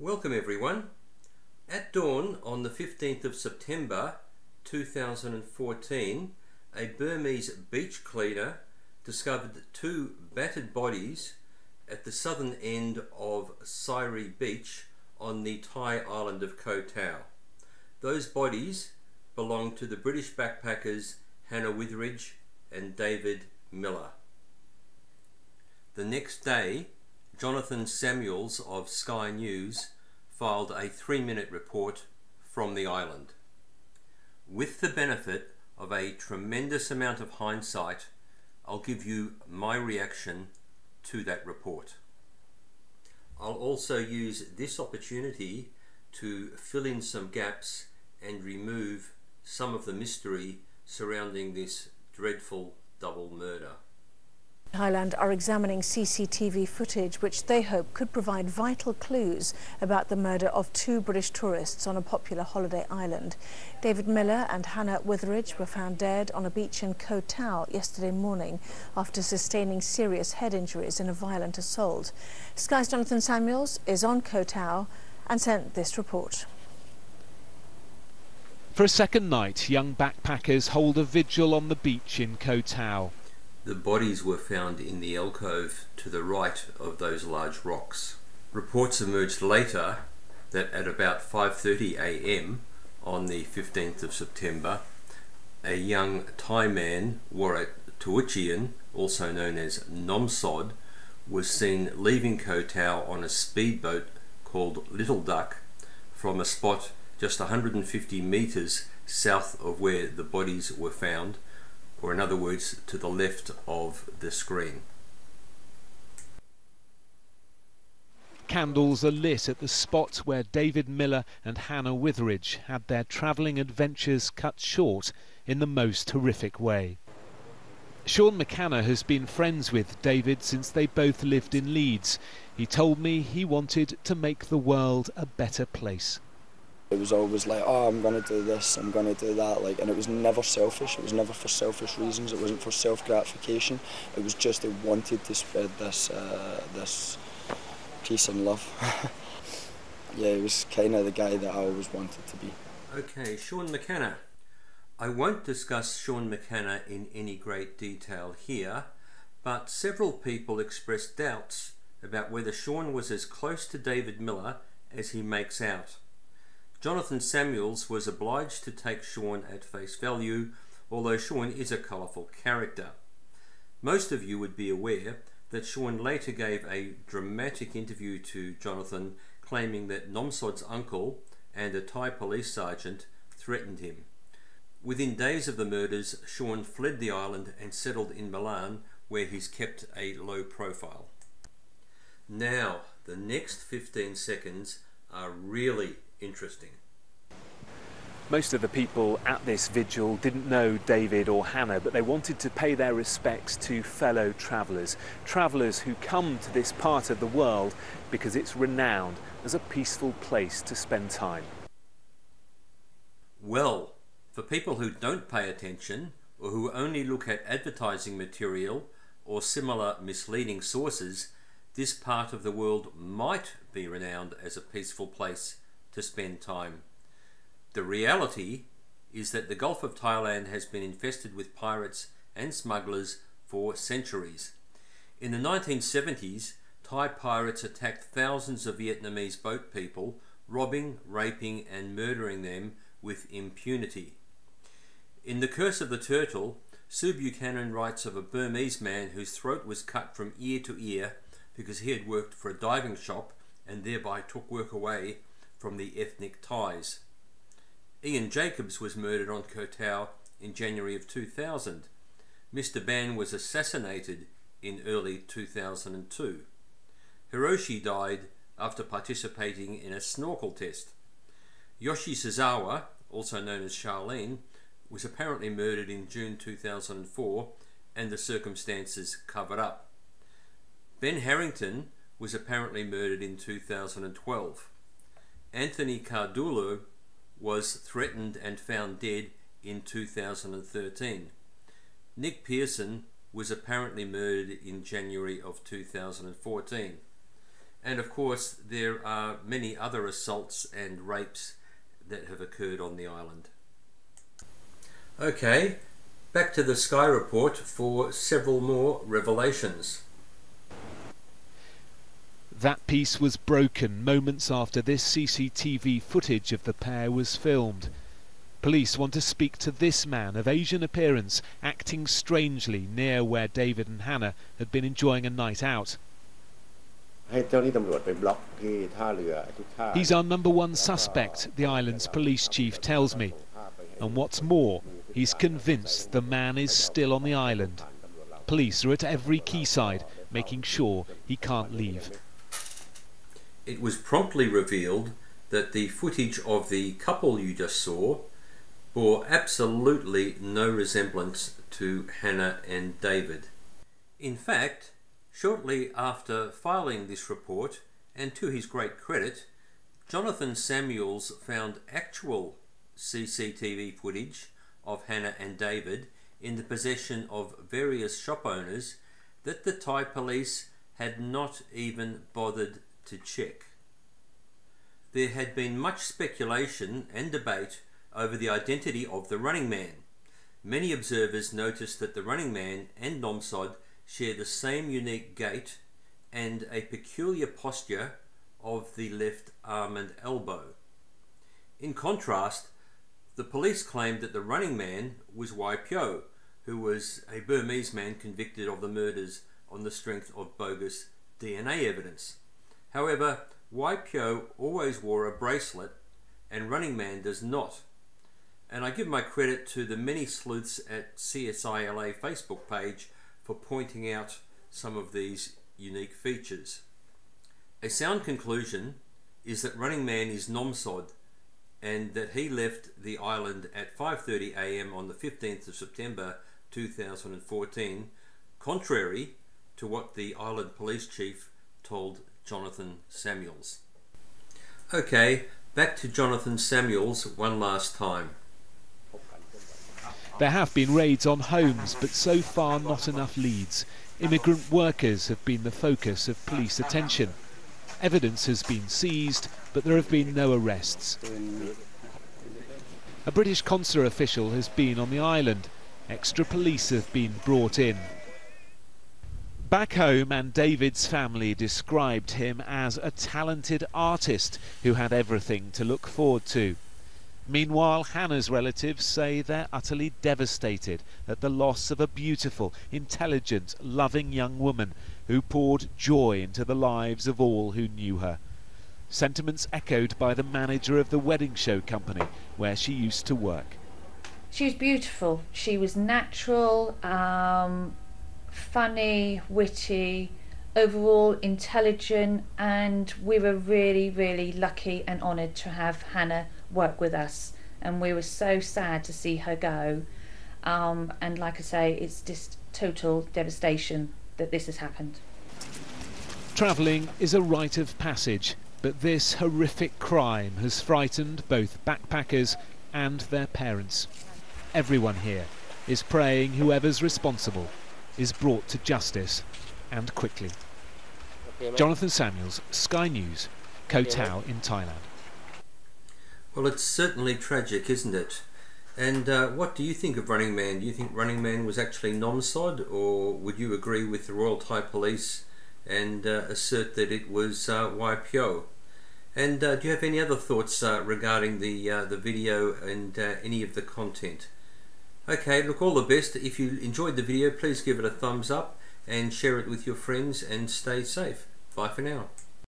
Welcome everyone. At dawn on the 15th of September 2014, a Burmese beach cleaner discovered two battered bodies at the southern end of Sairee Beach on the Thai island of Koh Tao. Those bodies belonged to the British backpackers Hannah Witheridge and David Miller. The next day, Jonathan Samuels of Sky News filed a three minute report from the island. With the benefit of a tremendous amount of hindsight, I'll give you my reaction to that report. I'll also use this opportunity to fill in some gaps and remove some of the mystery surrounding this dreadful double murder. Thailand are examining CCTV footage which they hope could provide vital clues about the murder of two British tourists on a popular holiday island. David Miller and Hannah Witheridge were found dead on a beach in Koh Tao yesterday morning after sustaining serious head injuries in a violent assault. Sky's Jonathan Samuels is on Koh Tao and sent this report. For a second night, young backpackers hold a vigil on the beach in Koh Tao. The bodies were found in the alcove to the right of those large rocks. Reports emerged later that at about 5:30 a.m. on the 15th of September, a young Thai man, Worat Toowuchien, also known as Nomsod, was seen leaving Koh Tao on a speedboat called Little Duck from a spot just 150 meters south of where the bodies were found or in other words, to the left of the screen. Candles are lit at the spot where David Miller and Hannah Witheridge had their travelling adventures cut short in the most horrific way. Sean McKenna has been friends with David since they both lived in Leeds. He told me he wanted to make the world a better place. It was always like, oh, I'm going to do this, I'm going to do that, like, and it was never selfish. It was never for selfish reasons. It wasn't for self gratification. It was just they wanted to spread this, uh, this peace and love. yeah, he was kind of the guy that I always wanted to be. Okay, Sean McKenna. I won't discuss Sean McKenna in any great detail here, but several people expressed doubts about whether Sean was as close to David Miller as he makes out. Jonathan Samuels was obliged to take Sean at face value, although Sean is a colourful character. Most of you would be aware that Sean later gave a dramatic interview to Jonathan claiming that Nomsod's uncle and a Thai police sergeant threatened him. Within days of the murders, Sean fled the island and settled in Milan, where he's kept a low profile. Now, the next 15 seconds are really interesting. Most of the people at this vigil didn't know David or Hannah, but they wanted to pay their respects to fellow travellers. Travellers who come to this part of the world because it's renowned as a peaceful place to spend time. Well, for people who don't pay attention or who only look at advertising material or similar misleading sources, this part of the world might be renowned as a peaceful place to spend time. The reality is that the Gulf of Thailand has been infested with pirates and smugglers for centuries. In the 1970s, Thai pirates attacked thousands of Vietnamese boat people, robbing, raping, and murdering them with impunity. In The Curse of the Turtle, Sue Buchanan writes of a Burmese man whose throat was cut from ear to ear because he had worked for a diving shop and thereby took work away from the ethnic Thais. Ian Jacobs was murdered on Koh Tao in January of 2000. Mr. Ban was assassinated in early 2002. Hiroshi died after participating in a snorkel test. Yoshi Suzawa, also known as Charlene, was apparently murdered in June 2004 and the circumstances covered up. Ben Harrington was apparently murdered in 2012. Anthony Cardullo was threatened and found dead in 2013. Nick Pearson was apparently murdered in January of 2014. And of course, there are many other assaults and rapes that have occurred on the island. Okay, back to the Sky Report for several more revelations. That peace was broken moments after this CCTV footage of the pair was filmed. Police want to speak to this man of Asian appearance acting strangely near where David and Hannah had been enjoying a night out. He's our number one suspect, the island's police chief tells me. And what's more, he's convinced the man is still on the island. Police are at every quayside, making sure he can't leave. It was promptly revealed that the footage of the couple you just saw bore absolutely no resemblance to Hannah and David. In fact, shortly after filing this report, and to his great credit, Jonathan Samuels found actual CCTV footage of Hannah and David in the possession of various shop owners that the Thai police had not even bothered to check. There had been much speculation and debate over the identity of the running man. Many observers noticed that the running man and Nomsod share the same unique gait and a peculiar posture of the left arm and elbow. In contrast, the police claimed that the running man was Wai Phyo, who was a Burmese man convicted of the murders on the strength of bogus DNA evidence. However, Wai Phyo always wore a bracelet and Running Man does not. And I give my credit to the many sleuths at CSILA Facebook page for pointing out some of these unique features. A sound conclusion is that Running Man is Nomsod and that he left the island at 5:30 a.m. on the 15th of September 2014, contrary to what the island police chief told Jonathan Samuels. Okay, back to Jonathan Samuels one last time. There have been raids on homes, but so far not enough leads. Immigrant workers have been the focus of police attention. Evidence has been seized, but there have been no arrests. A British consular official has been on the island. Extra police have been brought in. Back home, and David's family described him as a talented artist who had everything to look forward to. Meanwhile, Hannah's relatives say they're utterly devastated at the loss of a beautiful, intelligent, loving young woman who poured joy into the lives of all who knew her. Sentiments echoed by the manager of the wedding show company where she used to work. She was beautiful. She was natural, um, funny, witty, overall intelligent, and we were really, really lucky and honoured to have Hannah work with us, and we were so sad to see her go. Um, and like I say, it's just total devastation that this has happened. Travelling is a rite of passage, but this horrific crime has frightened both backpackers and their parents. Everyone here is praying whoever's responsible is brought to justice and quickly. Jonathan Samuels, Sky News, Koh Tao in Thailand. Well, it's certainly tragic, isn't it? And uh, what do you think of Running Man? Do you think Running Man was actually Nomsod, or would you agree with the Royal Thai Police and uh, assert that it was uh, Wai Phyo? And uh, do you have any other thoughts uh, regarding the uh, the video and uh, any of the content? Okay, look, all the best. If you enjoyed the video, please give it a thumbs up and share it with your friends and stay safe. Bye for now.